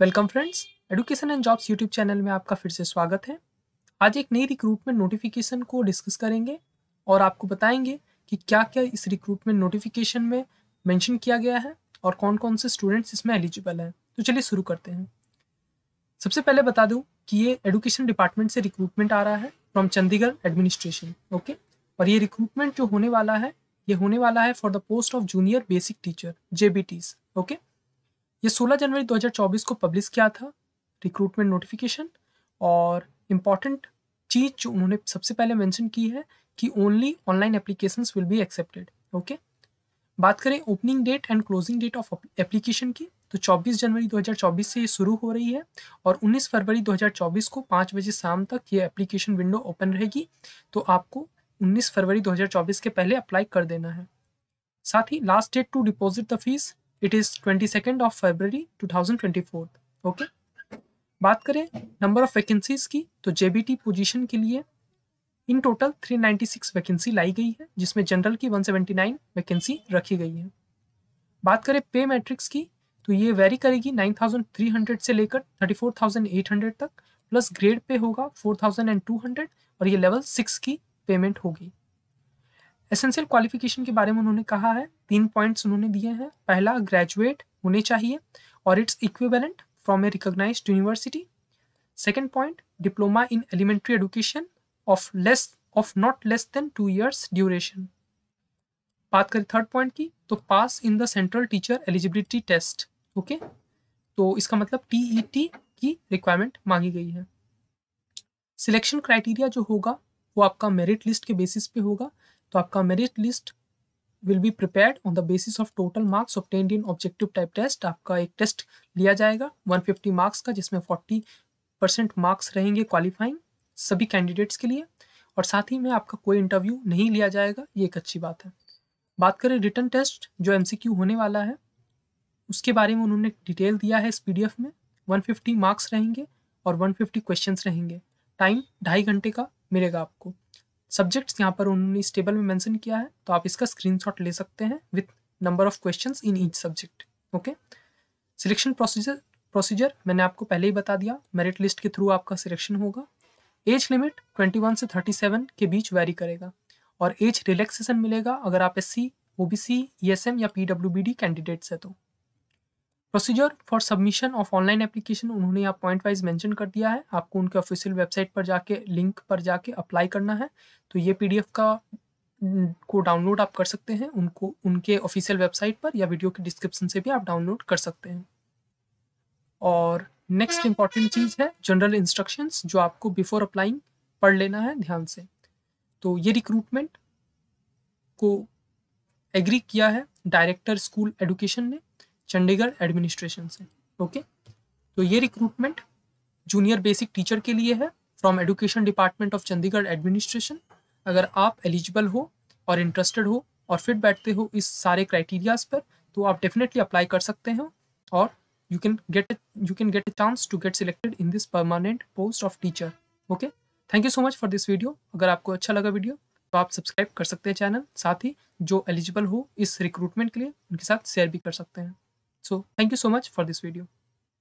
Welcome friends, education and jobs YouTube channel में आपका फिर से स्वागत है। आज एक नई रिक्रूटमेंट नोटिफिकेशन को डिस्कस करेंगे और आपको बताएँगे कि क्या क्या इस रिक्रूटमेंट नोटिफिकेशन में मेंशन किया गया है और कौन कौन से स्टूडेंट्स इसमें एलिजिबल हैं। तो चलिए शुरू करते हैं। सबसे पहले बता दूँ कि ये एडुकेशन डिपार्टमेंट से रिक्रूटमेंट आ रहा है फ्रॉम चंडीगढ़ एडमिनिस्ट्रेशन ओके और ये रिक्रूटमेंट जो होने वाला है, ये होने वाला है for the post of junior basic teacher J okay ये 16 जनवरी 2024 को पब्लिश किया था रिक्रूटमेंट नोटिफिकेशन और इंपॉर्टेंट चीज़ जो उन्होंने सबसे पहले मेंशन की है कि only online applications will be accepted okay बात करें opening date and closing date of application की तो 24 जनवरी 2024 से ये शुरू हो रही है और 19 फरवरी 2024 को पाँच बजे शाम तक ये एप्लीकेशन विंडो ओपन रहेगी तो आपको 19 फरवरी 2024 के पहले अप्लाई कर देना है। साथ ही last date to deposit the fees it is twenty second of February two thousand twenty four okay बात करें नंबर ऑफ़ वैकेंसीज की तो जेबीटी पोजीशन के लिए इन टोटल 396 वैकेंसी लाई गई है, जिसमें जनरल की 179 वैकेंसी रखी गई है। बात करें पे मैट्रिक्स की तो ये वेरी करेगी 9300 से लेकर 34800 तक प्लस ग्रेड पे होगा 4200 और ये लेवल सिक्स की पेमेंट होगी। एसेंशियल क्वालिफिकेशन के बारे में उन्होंने कहा है। तीन पॉइंट्स उन्होंने दिए हैं। पहला ग्रेजुएट होने चाहिए और it's equivalent from a recognise university second point diploma in elementary education of less of not less than two years duration बात करें थर्ड पॉइंट की तो pass in the central teacher eligibility test okay तो इसका मतलब TET e की requirement मांगी गई है। सिलेक्शन क्राइटेरिया जो होगा वो आपका मेरिट लिस्ट के बेसिस पे होगा। तो आपका merit list will be prepared on the basis of total marks obtained in objective type test आपका एक टेस्ट लिया जाएगा 150 मार्क्स का, जिसमें 40 परसेंट मार्क्स रहेंगे क्वालिफाइंग सभी कैंडिडेट्स के लिए। और साथ ही में आपका कोई इंटरव्यू नहीं लिया जाएगा, ये एक अच्छी बात है। बात करें रिटर्न टेस्ट जो एमसीक्यू होने वाला है, उसके बारे में उन्होंने डिटेल दिया है इस पी में। 150 मार्क्स रहेंगे और 150 क्वेश्चंस रहेंगे। टाइम ढाई घंटे का मिलेगा आपको। सब्जेक्ट्स यहाँ पर उन्होंने इस टेबल में मेंशन किया है तो आप इसका स्क्रीनशॉट ले सकते हैं with number of questions in each subject okay selection procedure procedure मैंने आपको पहले ही बता दिया मेरिट लिस्ट के थ्रू आपका सिलेक्शन होगा। एज लिमिट 21 से 37 के बीच वेरी करेगा और एज रिलैक्सेशन मिलेगा अगर आप S C O B C E S M या P W B D candidates है तो। Procedure for submission of online application उन्होंने यहाँ पॉइंट वाइज मेंशन कर दिया है। आपको उनके ऑफिशियल वेबसाइट पर जाके लिंक पर जाके अप्लाई करना है। तो ये पीडीएफ का को डाउनलोड आप कर सकते हैं। उनको, उनके ऑफिशियल वेबसाइट पर या वीडियो के डिस्क्रिप्शन से भी आप डाउनलोड कर सकते हैं। और नेक्स्ट इंपॉर्टेंट चीज़ है जनरल इंस्ट्रक्शंस जो आपको बिफोर अप्लाइंग पढ़ लेना है ध्यान से। तो ये रिक्रूटमेंट को एग्री किया है डायरेक्टर स्कूल एडुकेशन ने। चंडीगढ़ एडमिनिस्ट्रेशन से ओके तो ये रिक्रूटमेंट जूनियर बेसिक टीचर के लिए है from education department of Chandigarh administration अगर आप एलिजिबल हो और इंटरेस्टेड हो और फिट बैठते हो इस सारे क्राइटेरियाज पर तो आप डेफिनेटली अप्लाई कर सकते हो और you can get you can get a chance to get selected in this permanent post of teacher okay thank you so much for this video अगर आपको अच्छा लगा वीडियो तो आप सब्सक्राइब कर सकते हैं चैनल साथ ही जो एलिजिबल हो इस रिक्रूटमेंट के लिए, उनके साथ शेयर भी कर सकते हैं। So thank you so much for this video.